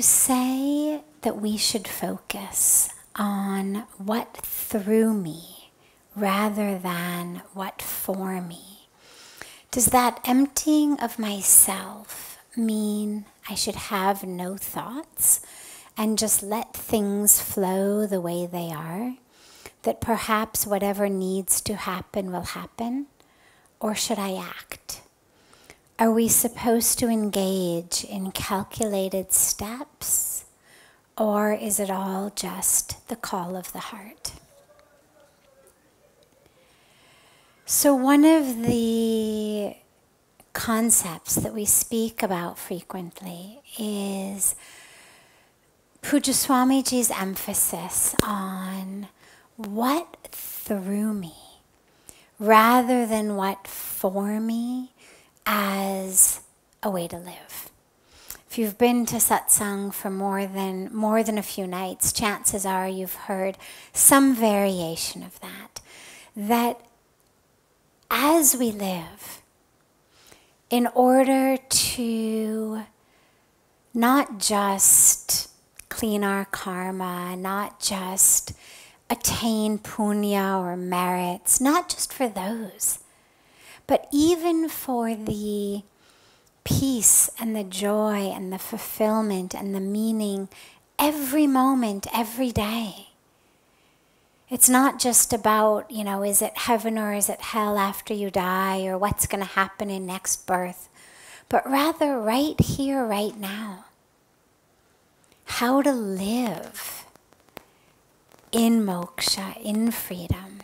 You say that we should focus on what through me rather than what for me, does that emptying of myself mean I should have no thoughts and just let things flow the way they are? That perhaps whatever needs to happen will happen? Or should I act? Are we supposed to engage in calculated steps? Or is it all just the call of the heart? So, one of the concepts that we speak about frequently is Pujya Swamiji's emphasis on what through me rather than what for me as a way to live. If you've been to satsang for more than more than a few nights, chances are you've heard some variation of that. That as we live, in order to not just clean our karma, not just attain punya or merits, not just for those, but even for the peace and the joy and the fulfillment and the meaning every moment, every day. It's not just about, you know, is it heaven or is it hell after you die or what's going to happen in next birth, but rather right here, right now. How to live in moksha, in freedom,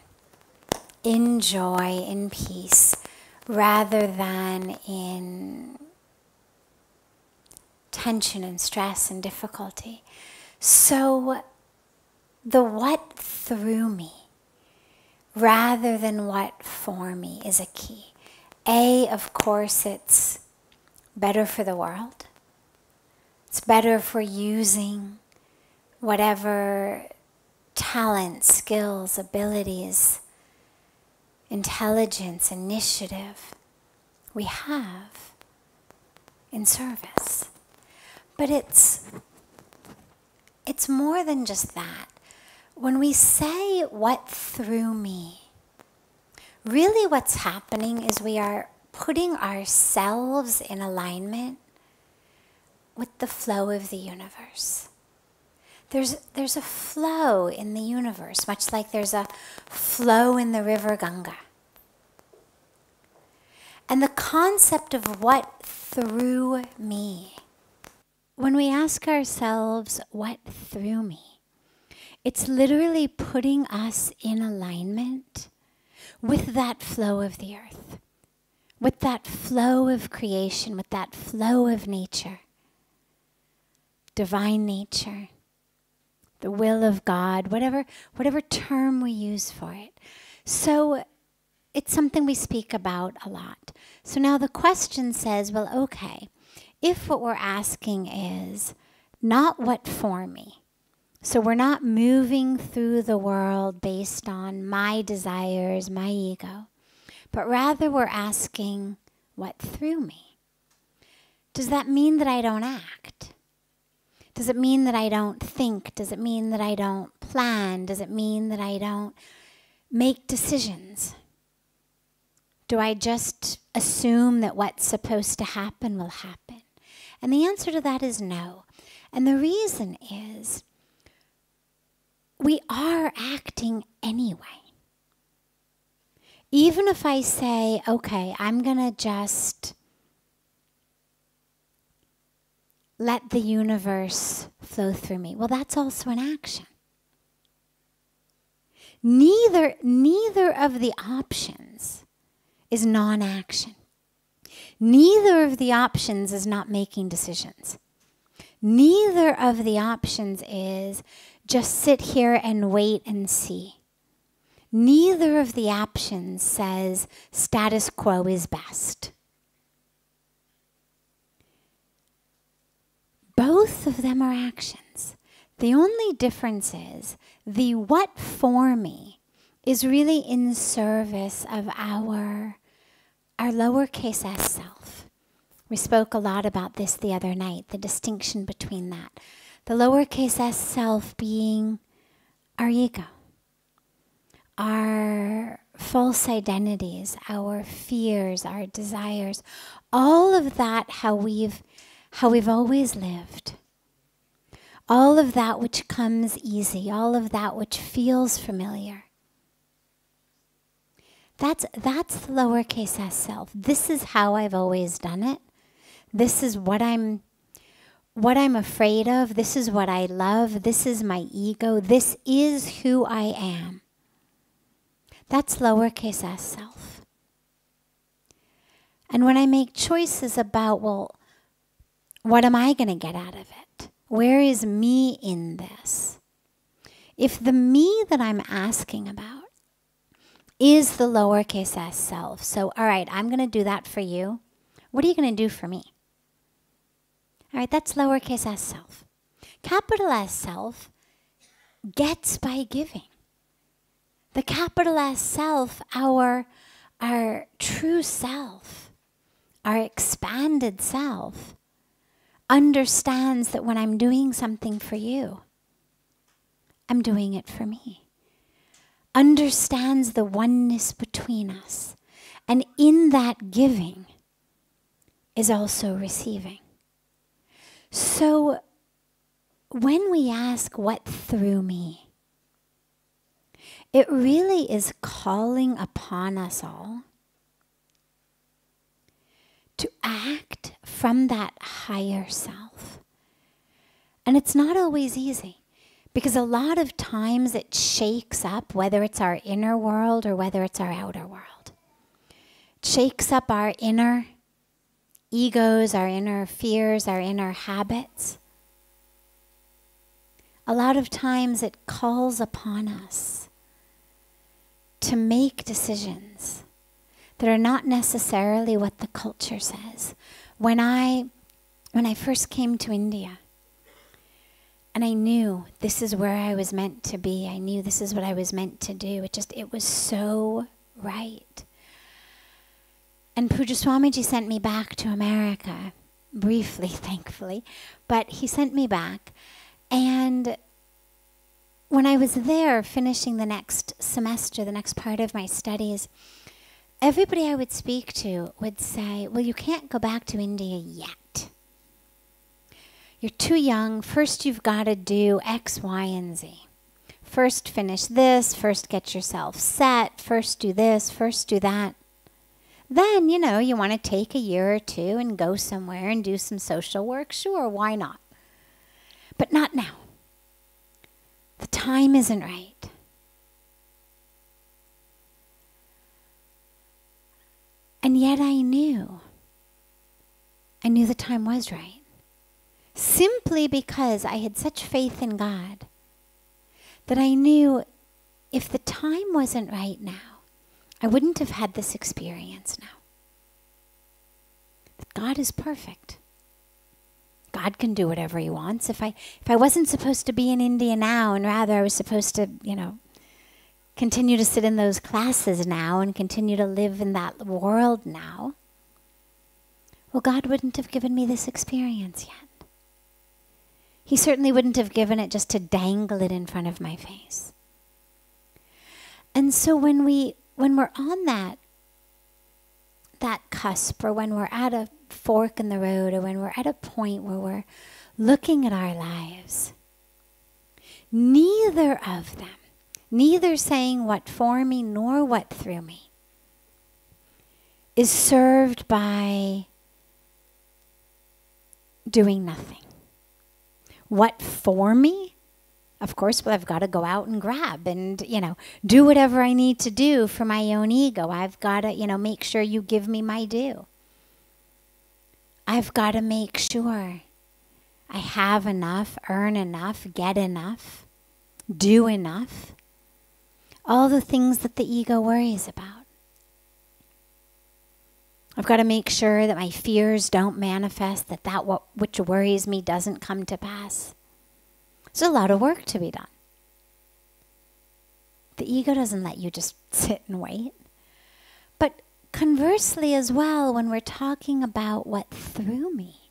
in joy, in peace rather than in tension and stress and difficulty. So, the what through me rather than what for me is a key. A, of course, it's better for the world. It's better for using whatever talents, skills, abilities intelligence, initiative we have in service. But it's it's more than just that. When we say what through me, really what's happening is we are putting ourselves in alignment with the flow of the universe. There's, there's a flow in the universe, much like there's a flow in the river Ganga. And the concept of what through me, when we ask ourselves, what through me, it's literally putting us in alignment with that flow of the earth, with that flow of creation, with that flow of nature, divine nature the will of God, whatever, whatever term we use for it. So it's something we speak about a lot. So now the question says, well, okay, if what we're asking is not what for me, so we're not moving through the world based on my desires, my ego, but rather we're asking what through me. Does that mean that I don't act? Does it mean that I don't think? Does it mean that I don't plan? Does it mean that I don't make decisions? Do I just assume that what's supposed to happen will happen? And the answer to that is no. And the reason is we are acting anyway. Even if I say, okay, I'm going to just let the universe flow through me. Well, that's also an action. Neither, neither of the options is non action. Neither of the options is not making decisions. Neither of the options is just sit here and wait and see. Neither of the options says status quo is best. Both of them are actions. The only difference is the what for me is really in service of our, our lowercase s self, We spoke a lot about this the other night, the distinction between that. The lowercase s self being our ego, our false identities, our fears, our desires, all of that how we've how we've always lived. All of that which comes easy, all of that which feels familiar. That's that's the lowercase s self. This is how I've always done it. This is what I'm what I'm afraid of. This is what I love. This is my ego. This is who I am. That's lowercase s self. And when I make choices about, well, what am I going to get out of it? Where is me in this? If the me that I'm asking about is the lowercase s self, so all right, I'm going to do that for you. What are you going to do for me? All right, that's lowercase s self. Capital S self gets by giving the capital S self, our, our true self, our expanded self, understands that when I'm doing something for you, I'm doing it for me. Understands the oneness between us. And in that giving is also receiving. So when we ask, What through me? It really is calling upon us all to act from that higher self. And it's not always easy because a lot of times it shakes up, whether it's our inner world or whether it's our outer world. It shakes up our inner egos, our inner fears, our inner habits. A lot of times it calls upon us to make decisions that are not necessarily what the culture says. When I when I first came to India and I knew this is where I was meant to be. I knew this is what I was meant to do. It just it was so right. And Pujya Swamiji sent me back to America briefly, thankfully, but he sent me back and when I was there finishing the next semester, the next part of my studies, everybody I would speak to would say, Well, you can't go back to India yet. You're too young. First, you've got to do X, Y, and Z. First, finish this. First, get yourself set. First, do this. First, do that. Then, you know, you want to take a year or two and go somewhere and do some social work. Sure, why not? But not now. The time isn't right. And yet I knew. I knew the time was right. Simply because I had such faith in God that I knew if the time wasn't right now, I wouldn't have had this experience now. God is perfect. God can do whatever he wants. If I if I wasn't supposed to be in India now and rather I was supposed to, you know, continue to sit in those classes now and continue to live in that world now, well God wouldn't have given me this experience yet. He certainly wouldn't have given it just to dangle it in front of my face. And so when we when we're on that that cusp or when we're at a fork in the road or when we're at a point where we're looking at our lives, neither of them, neither saying what for me nor what through me, is served by doing nothing. What for me? Of course, well, I've got to go out and grab and, you know, do whatever I need to do for my own ego. I've got to, you know, make sure you give me my due. I've got to make sure I have enough, earn enough, get enough, do enough. All the things that the ego worries about. I've got to make sure that my fears don't manifest, that that what, which worries me doesn't come to pass. There's a lot of work to be done. The ego doesn't let you just sit and wait. But conversely, as well, when we're talking about what through me,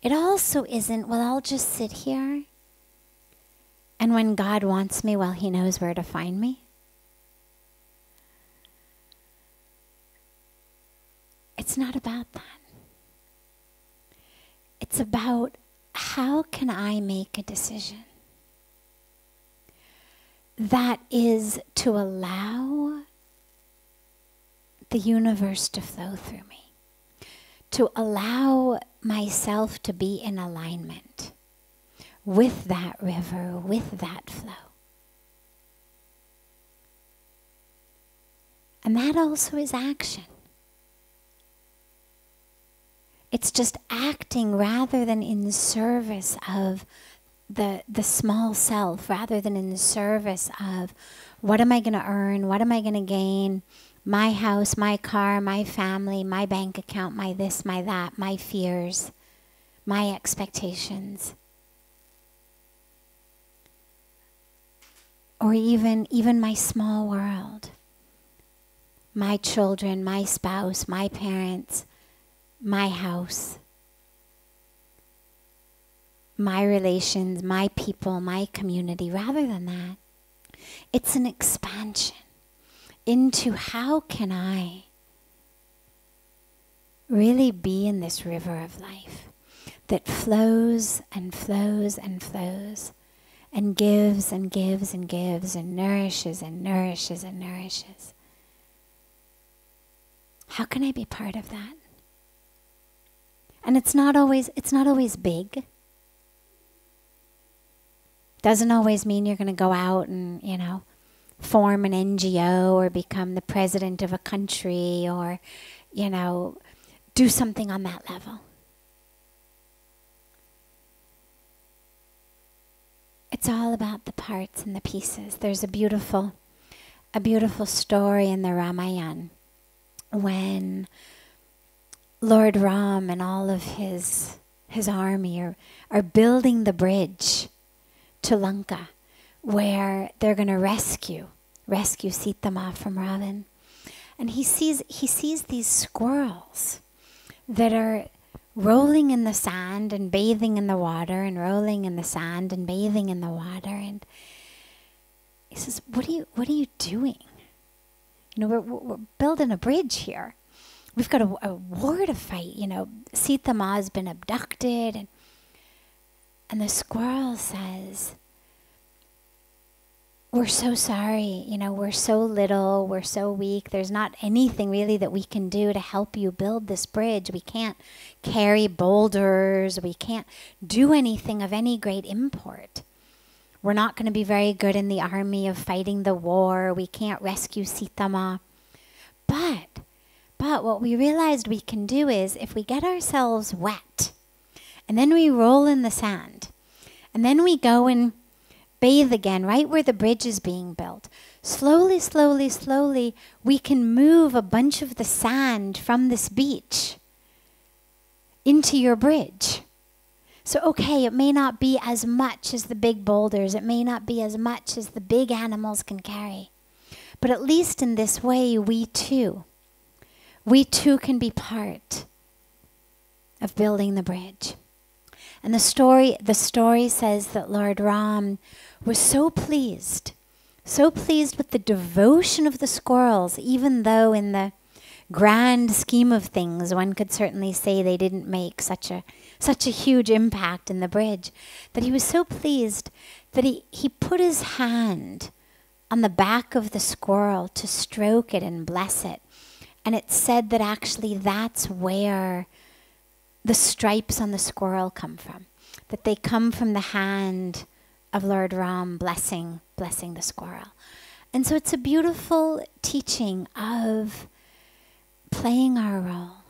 it also isn't, well, I'll just sit here. And when God wants me, well, He knows where to find me. It's not about that. It's about how can I make a decision that is to allow the universe to flow through me, to allow myself to be in alignment with that river, with that flow. And that also is action. It's just acting rather than in service of the, the small self, rather than in the service of what am I going to earn? What am I going to gain? My house, my car, my family, my bank account, my this, my that, my fears, my expectations. Or even, even my small world. My children, my spouse, my parents, my house, my relations, my people, my community. Rather than that, it's an expansion into how can I really be in this river of life that flows and flows and flows and gives and gives and gives and nourishes and nourishes and nourishes. How can I be part of that? And it's not always it's not always big. Doesn't always mean you're going to go out and, you know, form an NGO or become the president of a country or, you know, do something on that level. It's all about the parts and the pieces. There's a beautiful a beautiful story in the Ramayana when Lord Ram and all of his his army are, are building the bridge to Lanka where they're going to rescue rescue Sita from Ravan. And he sees he sees these squirrels that are rolling in the sand and bathing in the water and rolling in the sand and bathing in the water. And he says what are you what are you doing? You know we're, we're building a bridge here. We've got a, a war to fight. You know, Sita Ma has been abducted, and and the squirrel says, "We're so sorry. You know, we're so little. We're so weak. There's not anything really that we can do to help you build this bridge. We can't carry boulders. We can't do anything of any great import." We're not going to be very good in the army of fighting the war. We can't rescue Sita Ma. But but what we realized we can do is if we get ourselves wet and then we roll in the sand and then we go and bathe again right where the bridge is being built, slowly, slowly, slowly, we can move a bunch of the sand from this beach into your bridge. So, okay, it may not be as much as the big boulders, it may not be as much as the big animals can carry. But at least in this way, we too we too can be part of building the bridge. And the story, the story says that Lord Ram was so pleased, so pleased with the devotion of the squirrels, even though in the grand scheme of things, one could certainly say they didn't make such a such a huge impact in the bridge, that he was so pleased that he, he put his hand on the back of the squirrel to stroke it and bless it and it said that actually that's where the stripes on the squirrel come from. That they come from the hand of Lord Ram blessing, blessing the squirrel. And so it's a beautiful teaching of playing our role,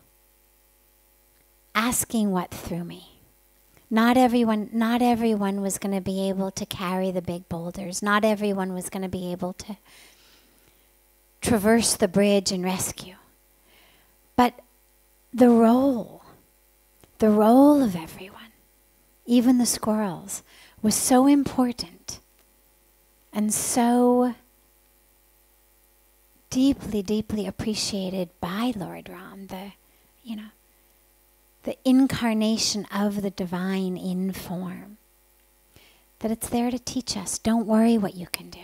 asking what through me. Not everyone, not everyone was going to be able to carry the big boulders. Not everyone was going to be able to traverse the bridge and rescue. But the role, the role of everyone, even the squirrels, was so important and so deeply, deeply appreciated by Lord Ram, the, you know, the incarnation of the divine in form. That it's there to teach us. Don't worry what you can do.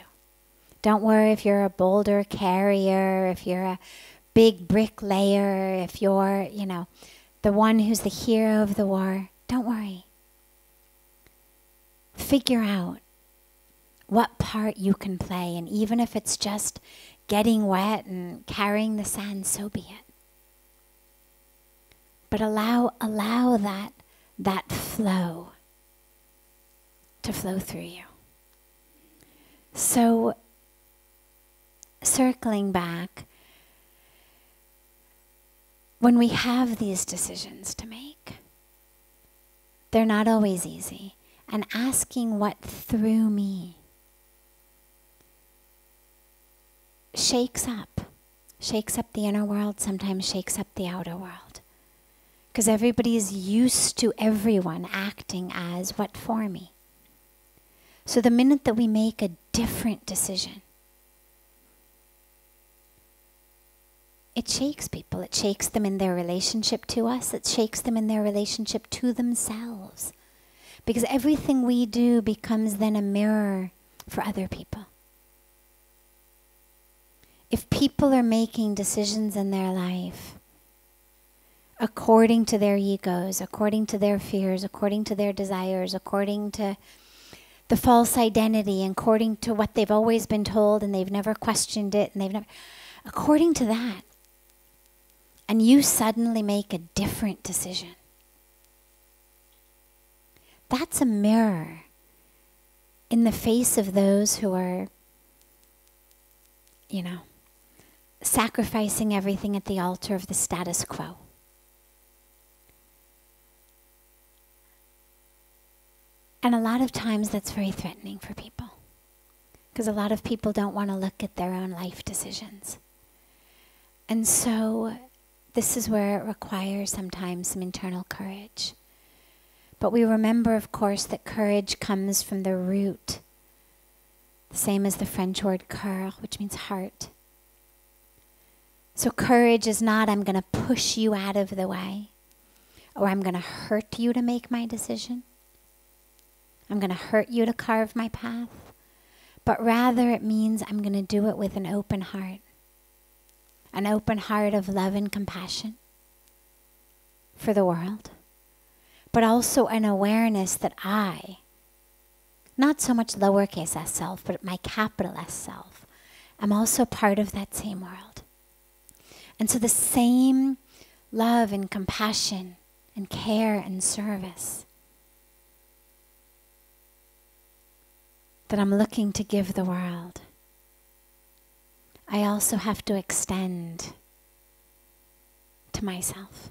Don't worry if you're a boulder carrier, if you're a big bricklayer, if you're, you know, the one who's the hero of the war. Don't worry. Figure out what part you can play, and even if it's just getting wet and carrying the sand, so be it. But allow allow that that flow to flow through you. So circling back, when we have these decisions to make, they're not always easy. And asking what through me shakes up, shakes up the inner world, sometimes shakes up the outer world. Because everybody is used to everyone acting as what for me. So the minute that we make a different decision, it shakes people. It shakes them in their relationship to us. It shakes them in their relationship to themselves. Because everything we do becomes then a mirror for other people. If people are making decisions in their life according to their egos, according to their fears, according to their desires, according to the false identity, according to what they've always been told and they've never questioned it and they've never, according to that, and you suddenly make a different decision. That's a mirror in the face of those who are, you know, sacrificing everything at the altar of the status quo. And a lot of times that's very threatening for people. Because a lot of people don't want to look at their own life decisions. And so this is where it requires sometimes some internal courage. But we remember, of course, that courage comes from the root, the same as the French word cœur, which means heart. So courage is not, I'm going to push you out of the way, or I'm going to hurt you to make my decision. I'm going to hurt you to carve my path. But rather, it means I'm going to do it with an open heart an open heart of love and compassion for the world, but also an awareness that I, not so much lowercase s self, but my capital S self, am also part of that same world. And so the same love and compassion and care and service that I'm looking to give the world, I also have to extend to myself.